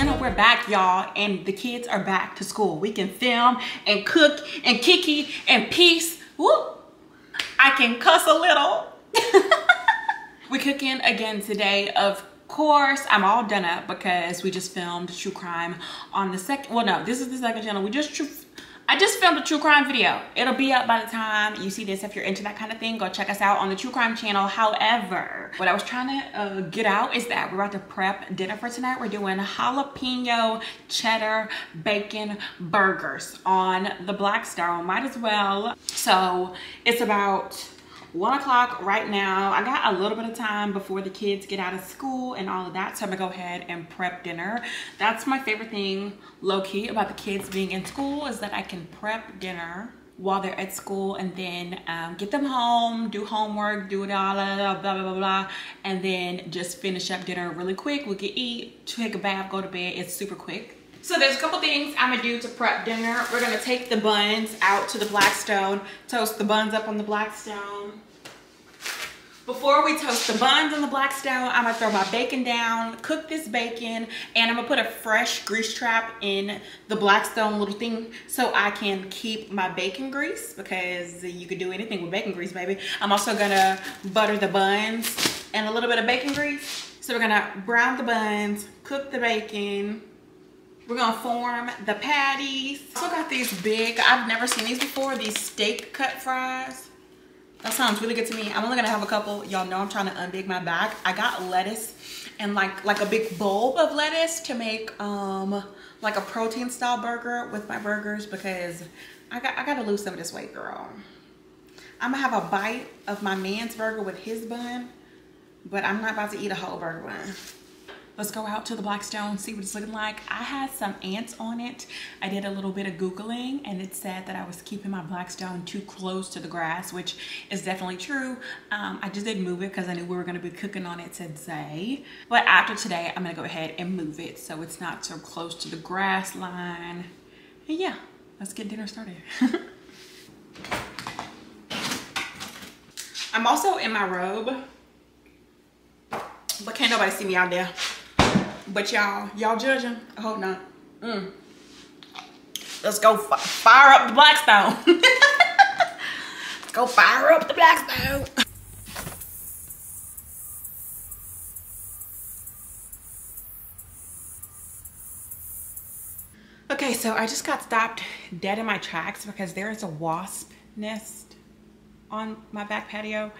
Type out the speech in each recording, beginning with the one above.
channel. We're back, y'all, and the kids are back to school. We can film and cook and kiki and peace. Woo! I can cuss a little. We're cooking again today. Of course, I'm all done up because we just filmed true crime on the second. Well, no, this is the second channel. We just I just filmed a true crime video. It'll be up by the time you see this. If you're into that kind of thing, go check us out on the true crime channel. However, what I was trying to uh, get out is that we're about to prep dinner for tonight. We're doing jalapeno cheddar bacon burgers on the Black Blackstone. Might as well. So it's about one o'clock right now. I got a little bit of time before the kids get out of school and all of that. So I'm gonna go ahead and prep dinner. That's my favorite thing, low key, about the kids being in school is that I can prep dinner while they're at school and then um, get them home, do homework, do it all, blah, blah, blah, blah, and then just finish up dinner really quick. We can eat, take a bath, go to bed. It's super quick. So there's a couple things I'm gonna do to prep dinner. We're gonna take the buns out to the Blackstone, toast the buns up on the Blackstone. Before we toast the buns on the Blackstone, I'm gonna throw my bacon down, cook this bacon, and I'm gonna put a fresh grease trap in the Blackstone little thing so I can keep my bacon grease because you could do anything with bacon grease, baby. I'm also gonna butter the buns and a little bit of bacon grease. So we're gonna brown the buns, cook the bacon, we're gonna form the patties. So I got these big, I've never seen these before, these steak cut fries. That sounds really good to me. I'm only gonna have a couple. Y'all know I'm trying to unbig my bag. I got lettuce and like like a big bulb of lettuce to make um like a protein style burger with my burgers because I got I gotta lose some of this weight, girl. I'm gonna have a bite of my man's burger with his bun, but I'm not about to eat a whole burger bun. Let's go out to the Blackstone, see what it's looking like. I had some ants on it. I did a little bit of Googling and it said that I was keeping my Blackstone too close to the grass, which is definitely true. Um, I just didn't move it because I knew we were gonna be cooking on it today. But after today, I'm gonna go ahead and move it so it's not so close to the grass line. And yeah, let's get dinner started. I'm also in my robe, but can't nobody see me out there. But y'all, y'all judging? I hope not. Mm. Let's go fire up the Blackstone. Let's go fire up the Blackstone. Okay, so I just got stopped dead in my tracks because there is a wasp nest on my back patio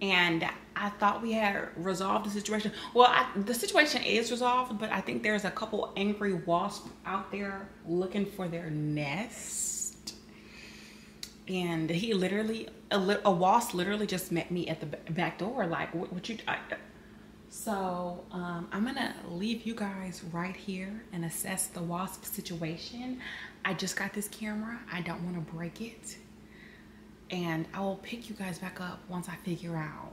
and I thought we had resolved the situation. Well, I, the situation is resolved, but I think there's a couple angry wasps out there looking for their nest. And he literally, a, a wasp literally just met me at the back door. Like, what, what you, I, so um, I'm gonna leave you guys right here and assess the wasp situation. I just got this camera. I don't wanna break it and I will pick you guys back up once I figure out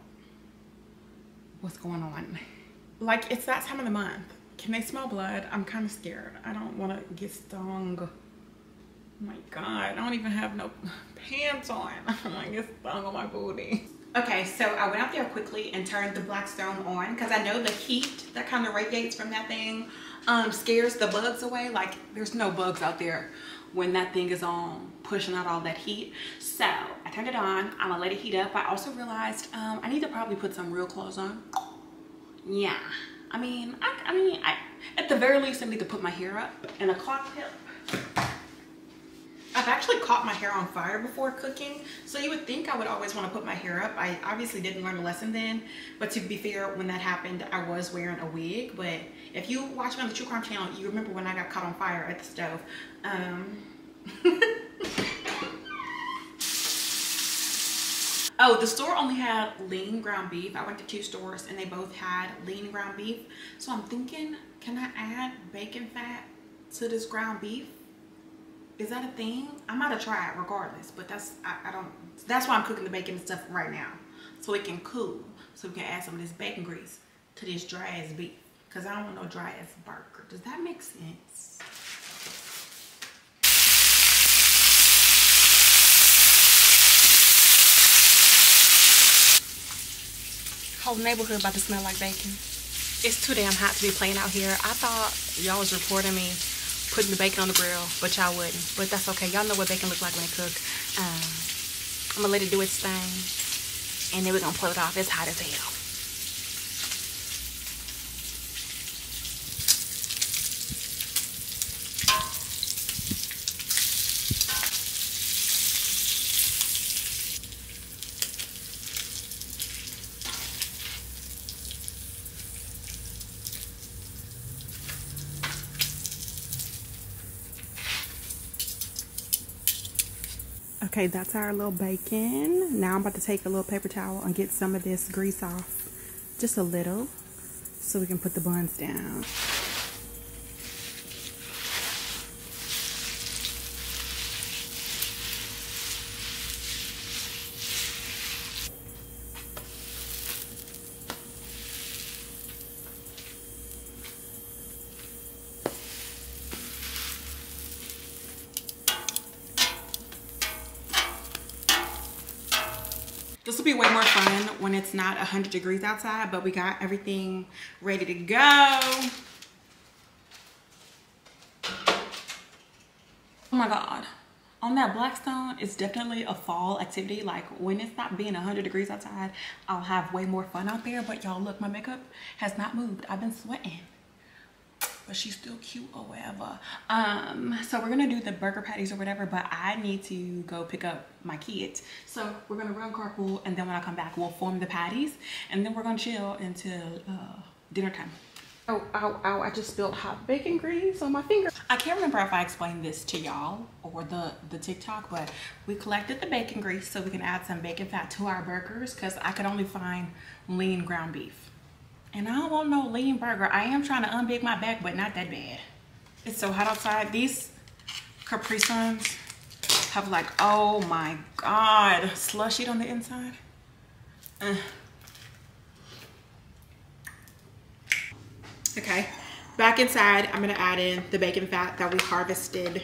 what's going on. Like, it's that time of the month. Can they smell blood? I'm kind of scared. I don't want to get stung. Oh my God, I don't even have no pants on. I'm gonna get stung on my booty. Okay, so I went out there quickly and turned the Blackstone on because I know the heat that kind of radiates from that thing um, scares the bugs away. Like, there's no bugs out there when that thing is on pushing out all that heat. So turned it on. I'm gonna let it heat up. I also realized um, I need to probably put some real clothes on. Yeah. I mean, I, I mean, I, at the very least, I need to put my hair up in a cocktail. I've actually caught my hair on fire before cooking, so you would think I would always want to put my hair up. I obviously didn't learn a lesson then, but to be fair, when that happened, I was wearing a wig. But if you watch me on the True Crime channel, you remember when I got caught on fire at the stove. Um, oh, the store only had lean ground beef. I went to two stores and they both had lean ground beef. So I'm thinking, can I add bacon fat to this ground beef? Is that a thing? I'm gonna try it regardless, but that's I, I don't that's why I'm cooking the bacon and stuff right now. So it can cool. So we can add some of this bacon grease to this dry ass beef. Cause I don't want no dry ass burger. Does that make sense? Whole neighborhood about to smell like bacon. It's too damn hot to be playing out here. I thought y'all was reporting me putting the bacon on the grill, but y'all wouldn't. But that's okay. Y'all know what bacon looks like when it cook. Um, I'm gonna let it do its thing, and then we're gonna pull it off. It's hot as hell. Okay, that's our little bacon. Now I'm about to take a little paper towel and get some of this grease off. Just a little. So we can put the buns down. Be way more fun when it's not 100 degrees outside, but we got everything ready to go. Oh my God. On that Blackstone, it's definitely a fall activity. Like when it's not being 100 degrees outside, I'll have way more fun out there. But y'all look, my makeup has not moved. I've been sweating but she's still cute or whatever. Um, so we're gonna do the burger patties or whatever, but I need to go pick up my kids. So we're gonna run carpool and then when I come back, we'll form the patties and then we're gonna chill until uh, dinner time. Oh, ow, ow, I just spilled hot bacon grease on my finger. I can't remember if I explained this to y'all or the, the TikTok, but we collected the bacon grease so we can add some bacon fat to our burgers because I could only find lean ground beef. And I don't want no lean burger. I am trying to unbig my back, but not that bad. It's so hot outside. These Capri Suns have like, oh my God, slushy on the inside. Uh. Okay, back inside, I'm gonna add in the bacon fat that we harvested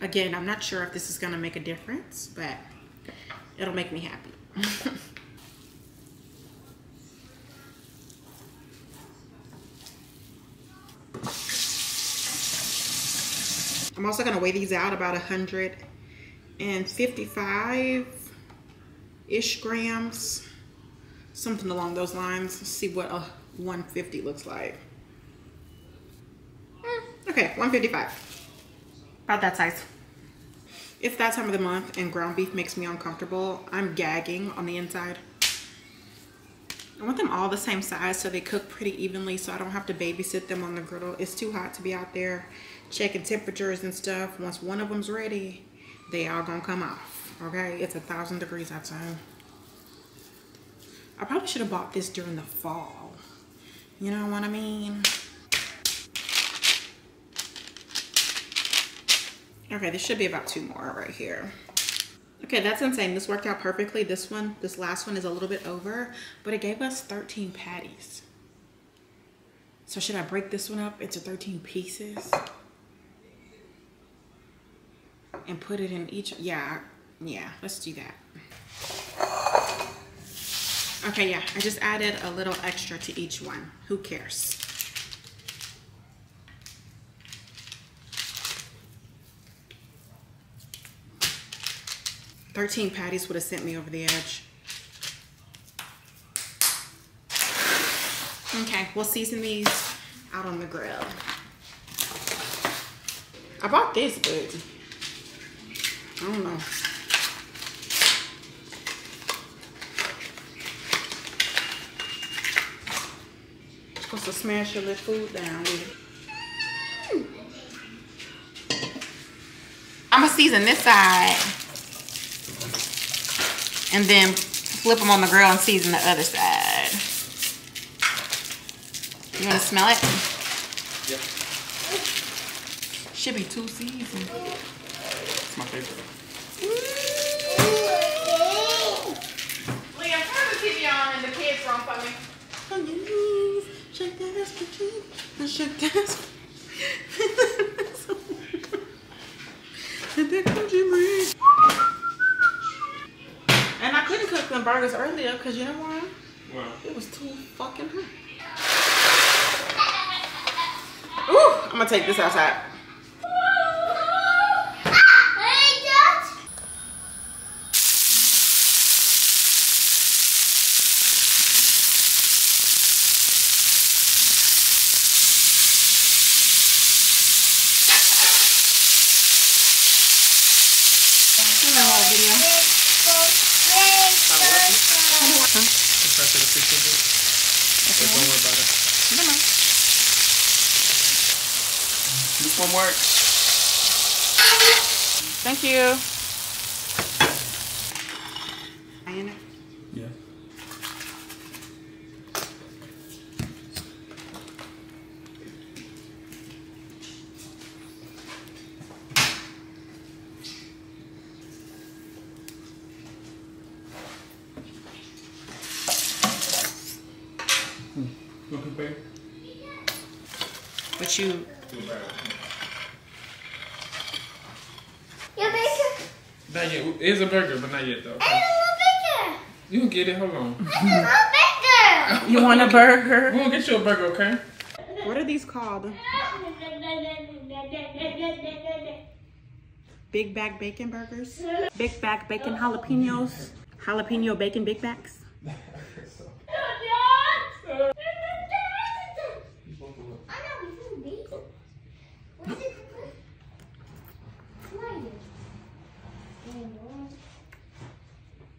Again, I'm not sure if this is gonna make a difference, but it'll make me happy. I'm also gonna weigh these out about 155-ish grams, something along those lines. Let's see what a 150 looks like. Hmm, okay, 155 about that size. It's that time of the month and ground beef makes me uncomfortable. I'm gagging on the inside. I want them all the same size so they cook pretty evenly so I don't have to babysit them on the griddle. It's too hot to be out there checking temperatures and stuff. Once one of them's ready, they all gonna come off, okay? It's a thousand degrees outside. I probably should have bought this during the fall. You know what I mean? Okay, this should be about two more right here. Okay, that's insane. This worked out perfectly. This one, this last one is a little bit over, but it gave us 13 patties. So should I break this one up into 13 pieces? And put it in each, yeah, yeah, let's do that. Okay, yeah, I just added a little extra to each one. Who cares? 13 patties would have sent me over the edge. Okay, we'll season these out on the grill. I bought this, but I don't know. Supposed to smash your little food down it. Hmm. I'm gonna season this side and then flip them on the grill and season the other side. You want to smell it? Yep. Should be two seasons. It's my favorite. Liam, turn the TV on and the kids run for me. On your knees, shake that ass for cheek, shake that ass. And there comes Jimmy. them burgers earlier because you know why? Wow. It was too fucking hot. Ooh, I'm gonna take this outside. Try This one works. Thank you. Yeah. Hmm. You want to compare? But you, Your baker. Not yet. It's a burger, but not yet though. I don't want You can get it. Hold on. baker. I don't want you want a burger? We'll get you a burger, okay? What are these called? Big Back Bacon Burgers? Big Back Bacon Jalapenos? Jalapeno Bacon Big Backs? I know, we can beat. What's it? What is it?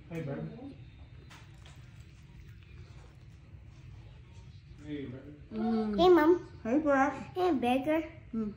Hey, burger. Hey, Hey, hmm.